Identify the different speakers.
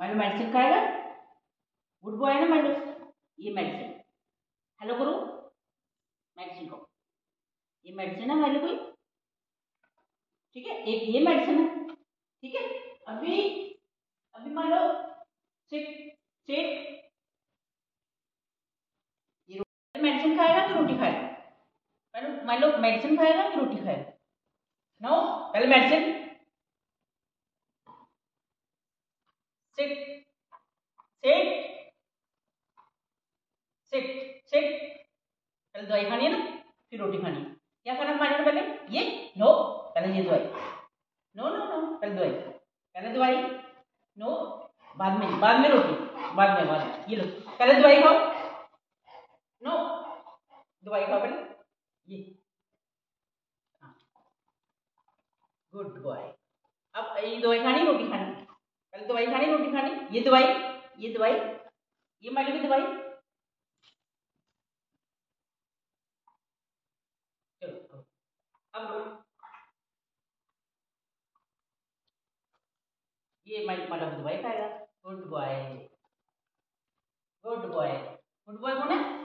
Speaker 1: मान लो मेडिसिन खाएगा गुड बॉय ना मान? लो ये मेडिसिन हेलो करो मेडिसिन को ये मेडिसिन है लो कोई? ठीक है, एक ये मेडिसिन है. ठीक है, अभी अभी मान लो सिट सिट ये मेडिसिन खाएगा कि रोटी खाएगा? मान लो मेडिसिन खाएगा कि रोटी खाएगा? नो पहले medicine sit sit sit sit पहले दवाई खानी है ना, फिर रोटी खानी है। क्या खाना हमारे पहले? ये? नो पहले ये दवाई। नो नो नो पहले दवाई। पहले दवाई। नो बाद में बाद में रोटी। बाद में बाद में। ये लो। पहले दवाई खाओ। नो दवाई खाओ पहले। ये। गुड बॉय अब ये दवाई खानी रोटी खानी पहले दवाई खानी, रोटी खानी, ये दवाई ये दवाई ये मान लो दवाई ये मतलब दवाई खाएगा। Good boy good boy good boy कौन है?